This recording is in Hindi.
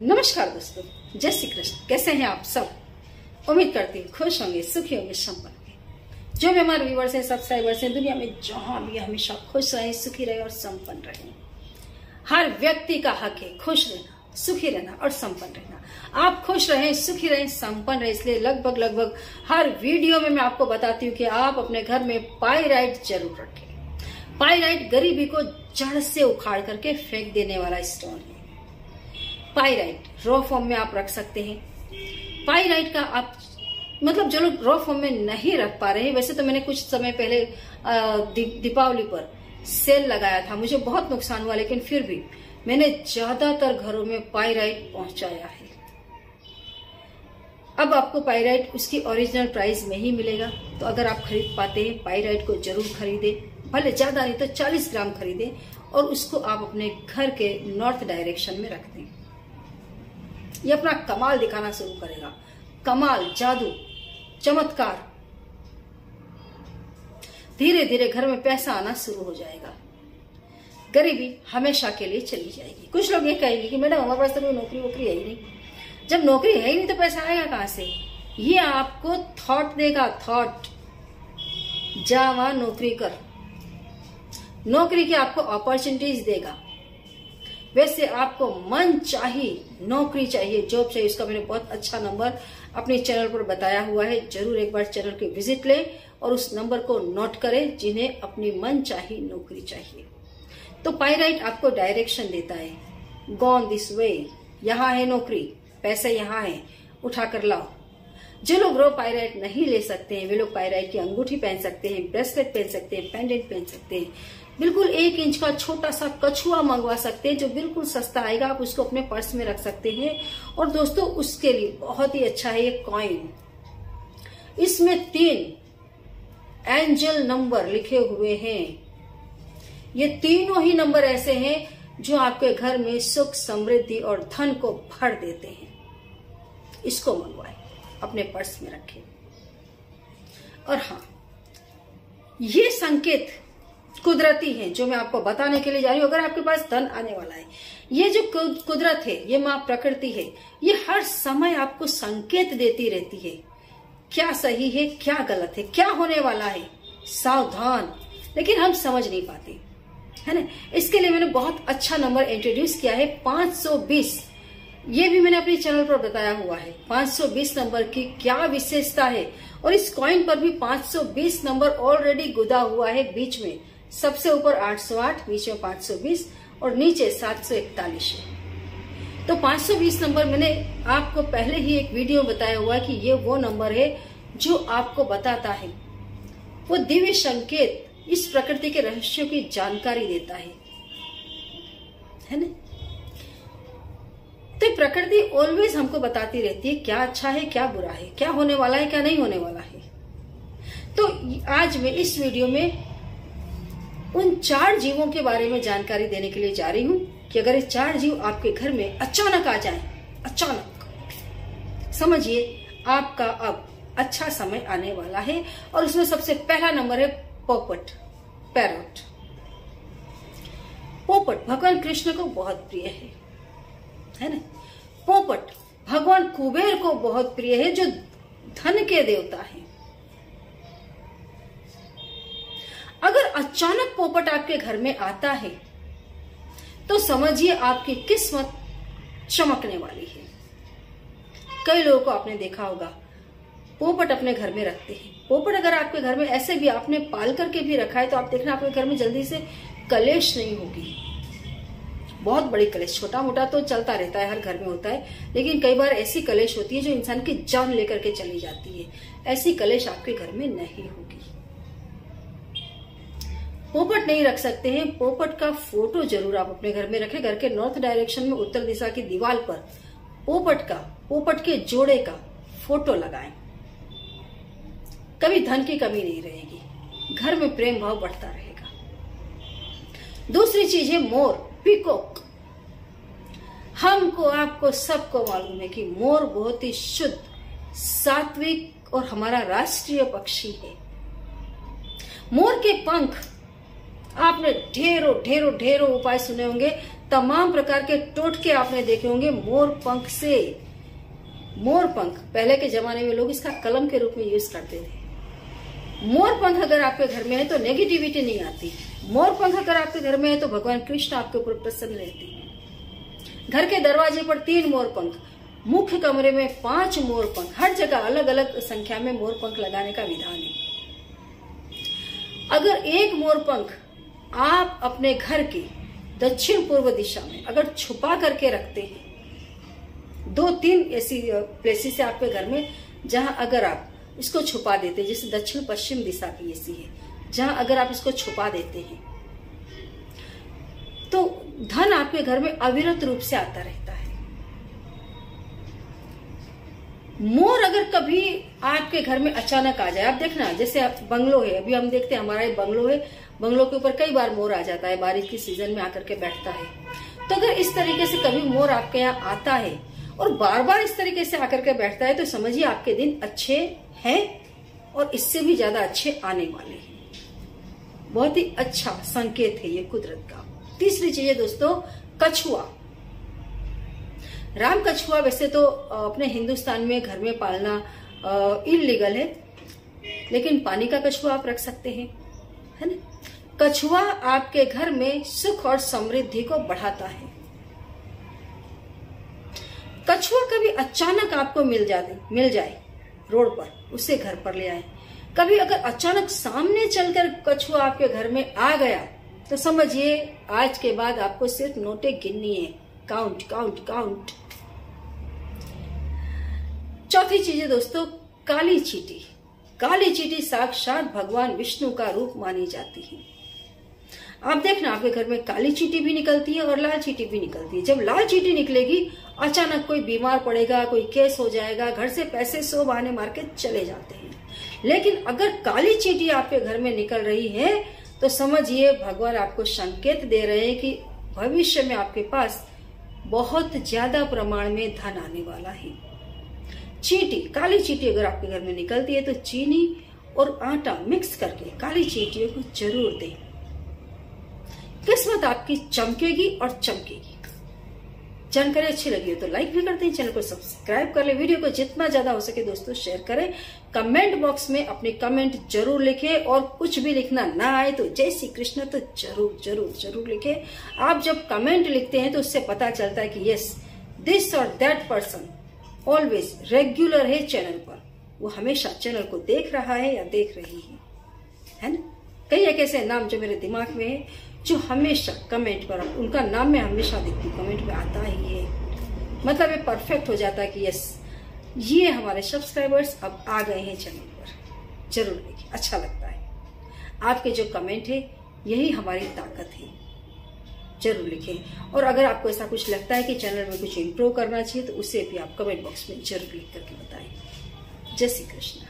नमस्कार दोस्तों, जय श्री कृष्ण। कैसे हैं आप सब? उम्मीद करती हूँ खुश होंगे, सुखी होंगे, संपन्न होंगे। जो भी हमारे व्यूवर्स हैं सब्सक्राइबर्स हैं, दुनिया में जहाँ भी हमेशा खुश रहे, सुखी रहे और संपन्न रहे। हर व्यक्ति का हक है खुश रहना, सुखी रहना और संपन्न रहना। आप खुश रहें, सुखी रहें, संपन्न रहे, इसलिए लगभग लगभग हर वीडियो में मैं आपको बताती हूँ कि आप अपने घर में पाईराइट ज़रूर रखें। पाईराइट गरीबी को जड़ से उखाड़ करके फेंक देने वाला स्टोन है। पाईराइट रॉ फॉर्म में आप रख सकते हैं। पाईराइट का आप मतलब जो लोग रॉ फॉर्म में नहीं रख पा रहे हैं, वैसे तो मैंने कुछ समय पहले दीपावली पर सेल लगाया था, मुझे बहुत नुकसान हुआ, लेकिन फिर भी मैंने ज़्यादातर घरों में पाईराइट पहुँचाया है। अब आपको पाईराइट उसकी ओरिजिनल प्राइस में ही मिलेगा। तो अगर आप खरीद पाते हैं पाईराइट को ज़रूर खरीदें। भले ज़्यादा नहीं तो 40 ग्राम खरीदें और उसको आप अपने घर के नॉर्थ डायरेक्शन में रख दें। ये अपना कमाल दिखाना शुरू करेगा। कमाल, जादू, चमत्कार। धीरे धीरे घर में पैसा आना शुरू हो जाएगा। गरीबी हमेशा के लिए चली जाएगी। कुछ लोग ये कहेंगे कि, मैडम, हमारे पास तो कोई नौकरी वोकरी है ही नहीं। जब नौकरी है ही नहीं तो पैसा आएगा कहाँ से? ये आपको थॉट देगा थॉट जा वहाँ नौकरी कर। नौकरी की आपको अपॉर्चुनिटीज़ देगा। वैसे आपको मन चाहिए, नौकरी चाहिए जॉब चाहिए, उसका मैंने बहुत अच्छा नंबर अपने चैनल पर बताया हुआ है। ज़रूर एक बार चैनल के विज़िट लें और उस नंबर को नोट करें जिन्हें अपनी मन चाहिए, नौकरी चाहिए। तो पायराइट आपको डायरेक्शन देता है। गॉन दिस वे यहाँ है नौकरी, पैसे यहाँ है उठा कर लाओ। जो लोग रो पायराइट नहीं ले सकते हैं, वे लोग पायराइट की अंगूठी पहन सकते हैं ब्रेसलेट पहन सकते हैं पेंडेंट पहन सकते हैं। बिल्कुल एक इंच का छोटा सा कछुआ मंगवा सकते हैं, जो बिल्कुल सस्ता आएगा, आप उसको अपने पर्स में रख सकते हैं। और दोस्तों, उसके लिए बहुत ही अच्छा है ये कॉइन इसमें तीन एंजल नंबर लिखे हुए हैं। ये तीनों ही नंबर ऐसे हैं जो आपके घर में सुख, समृद्धि और धन को भर देते हैं। इसको मंगवाए, अपने पर्स में रखें। और हाँ ये संकेत कुदरती है, जो मैं आपको बताने के लिए जा रही हूँ, अगर आपके पास धन आने वाला है। ये जो कुदरत है, ये माँ प्रकृति है, ये हर समय आपको संकेत देती रहती है। क्या सही है, क्या गलत है, क्या होने वाला है? सावधान। लेकिन हम समझ नहीं पाते। है ना? इसके लिए मैंने बहुत अच्छा नंबर इंट्रोड्यूस किया है 520 ये भी मैंने अपने चैनल पर बताया हुआ है 520 नंबर की क्या विशेषता है। और इस कॉइन पर भी 520 नंबर ऑलरेडी गुदा हुआ है बीच में। सबसे ऊपर 808 बीच में 520 और नीचे 741 है। तो 520 नंबर मैंने आपको पहले ही एक वीडियो बताया हुआ कि ये वो नंबर है जो आपको बताता है। वो दिव्य संकेत इस प्रकृति के रहस्यों की जानकारी देता है। है ना? तो प्रकृति ऑलवेज हमको बताती रहती है क्या अच्छा है, क्या बुरा है, क्या होने वाला है, क्या नहीं होने वाला है। तो आज मैं इस वीडियो में उन चार जीवों के बारे में जानकारी देने के लिए जा रही हूँ कि अगर ये चार जीव आपके घर में अचानक आ जाए, अचानक। समझिए, आपका अब अच्छा समय आने वाला है और उसमें सबसे पहला नंबर है पोपट, पैरोट। पोपट भगवान कृष्ण को बहुत प्रिय है है ना? पोपट भगवान कुबेर को बहुत प्रिय है, जो धन के देवता है। अगर अचानक पोपट आपके घर में आता है तो समझिए आपकी किस्मत चमकने वाली है। कई लोगों को आपने देखा होगा, पोपट अपने घर में रखते हैं। पोपट अगर आपके घर में ऐसे भी आपने पाल करके भी रखा है तो आप देखना आपके घर में जल्दी से कलेश नहीं होगी। बहुत बड़ी कलेश छोटा मोटा तो चलता रहता है, हर घर में होता है, लेकिन कई बार ऐसी कलेश होती है जो इंसान की जान लेकर के चली जाती है। ऐसी कलेश आपके घर में नहीं होगी। पोपट नहीं रख सकते हैं। पोपट का फ़ोटो ज़रूर आप अपने घर में रखें। घर के नॉर्थ डायरेक्शन में उत्तर दिशा की दीवार पर पोपट का, पोपट के जोड़े का फ़ोटो लगाएँ। कभी धन की कमी नहीं रहेगी। घर में प्रेम भाव बढ़ता रहेगा। दूसरी चीज़ है मोर, पिकोक। हमको, आपको सबको मालूम है कि मोर बहुत ही शुद्ध, सात्विक और हमारा राष्ट्रीय पक्षी है। मोर के पंख आपने ढेरों ढेरों ढेरों उपाय सुने होंगे। तमाम प्रकार के टोटके आपने देखे होंगे मोर पंख से। मोर पंख, पहले के जमाने में लोग इसका कलम के रूप में यूज़ करते थे। मोर पंख अगर आपके घर में है तो नेगेटिविटी नहीं आती। मोर पंख अगर आपके घर में है तो भगवान कृष्ण आपके ऊपर प्रसन्न रहते हैं। घर के दरवाजे पर तीन मोर पंख, मुख्य कमरे में पाँच मोर पंख, हर जगह अलग अलग संख्या में मोर पंख लगाने का विधान है। अगर एक मोर पंख आप अपने घर के दक्षिण पूर्व दिशा में अगर छुपा करके रखते हैं, दो तीन ऐसी प्लेसेस है आपके घर में, जहाँ अगर आप इसको छुपा देते हैं, जैसे दक्षिण पश्चिम दिशा की ऐसी है, जहाँ अगर आप इसको छुपा देते हैं तो धन आपके घर में अविरत रूप से आता रहता है मोर अगर कभी आपके घर में अचानक आ जाए, आप देखना, जैसे आप बंगलो है, अभी हम देखते हैं, हमारा ये बंगलो है, बंगलो के ऊपर कई बार मोर आ जाता है, बारिश की सीज़न में आकर के बैठता है। तो अगर इस तरीके से कभी मोर आपके यहाँ आता है और बार बार इस तरीके से आकर के बैठता है तो समझिए आपके दिन अच्छे हैं और इससे भी ज़्यादा अच्छे आने वाले हैं। बहुत ही अच्छा संकेत है ये कुदरत का। तीसरी चीज़ है दोस्तों, कछुआ। राम कछुआ वैसे तो अपने हिंदुस्तान में घर में पालना इलीगल है, लेकिन पानी का कछुआ आप रख सकते हैं, है ना? कछुआ आपके घर में सुख और समृद्धि को बढ़ाता है। कछुआ कभी अचानक आपको मिल जाए मिल जाए, रोड पर, उसे घर पर ले आए। कभी अगर अचानक सामने चलकर कछुआ आपके घर में आ गया तो समझिए, आज के बाद आपको सिर्फ़ नोटे गिननी है। Count count count. चौथी चीज़ है दोस्तों, काली चीटी। काली चीटी साक्षात भगवान विष्णु का रूप मानी जाती है। आप देखना, आपके घर में काली चीटी भी निकलती है और लाल चीटी भी निकलती है। जब लाल चीटी निकलेगी, अचानक कोई बीमार पड़ेगा, कोई केस हो जाएगा, घर से पैसे सो बहाने मार के चले जाते हैं। लेकिन अगर काली चीटी आपके घर में निकल रही है तो समझिए, भगवान आपको संकेत दे रहे हैं कि भविष्य में आपके पास बहुत ज़्यादा प्रमाण में धन आने वाला है। चीटी, काली चीटी अगर आपके घर में निकलती है तो चीनी और आटा मिक्स करके काली चीटियों को ज़रूर दें। किस्मत आपकी चमकेगी और चमकेगी। जानकारी अच्छी लगी हो तो लाइक भी करते हैं चैनल को सब्सक्राइब कर ले। वीडियो को जितना ज़्यादा हो सके दोस्तों शेयर करें। कमेंट बॉक्स में अपने कमेंट ज़रूर लिखें और कुछ भी लिखना ना आए तो जय श्री कृष्ण तो ज़रूर ज़रूर ज़रूर लिखें। आप जब कमेंट लिखते हैं तो उससे पता चलता है कि यस दिस और दैट पर्सन ऑलवेज रेगुलर है चैनल पर। वो हमेशा चैनल को देख रहा है या देख रही है। है ना? कई एक ऐसे नाम जो मेरे दिमाग में है, जो हमेशा कमेंट पर, उनका नाम मैं हमेशा देखती कमेंट में आता ही है। मतलब ये परफेक्ट हो जाता है कि यस ये हमारे सब्सक्राइबर्स अब आ गए हैं चैनल पर। ज़रूर देखिए अच्छा लगता है। आपके जो कमेंट है, यही हमारी ताकत है। ज़रूर लिखें। और अगर आपको ऐसा कुछ लगता है कि चैनल में कुछ इम्प्रूव करना चाहिए तो उसे भी आप कमेंट बॉक्स में ज़रूर लिख करके बताएँ। जय श्री कृष्ण।